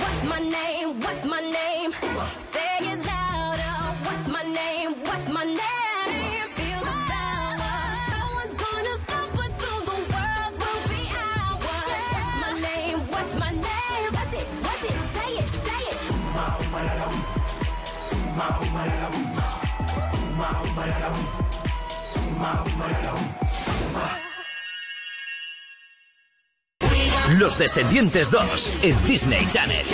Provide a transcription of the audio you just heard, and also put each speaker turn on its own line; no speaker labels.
What's my name? What's my name? Say it louder. What's my name? What's my name? Feel the power. No one's gonna stop us, the world will be ours. What's my name? What's my name? What's it? What's it? Say it. Say it.
Los Descendientes 2 en Disney Channel.